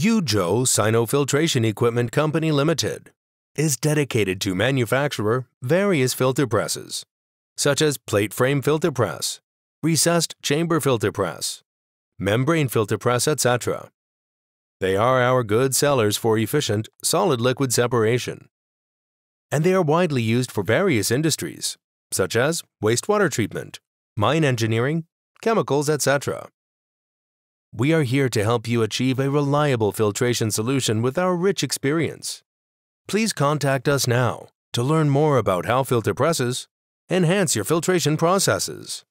Yuzhou Sinofiltration Equipment Company Limited is dedicated to manufacture various filter presses, such as plate frame filter press, recessed chamber filter press, membrane filter press, etc. They are our good sellers for efficient solid-liquid separation. And they are widely used for various industries, such as wastewater treatment, mine engineering, chemicals, etc. We are here to help you achieve a reliable filtration solution with our rich experience. Please contact us now to learn more about how filter presses enhance your filtration processes.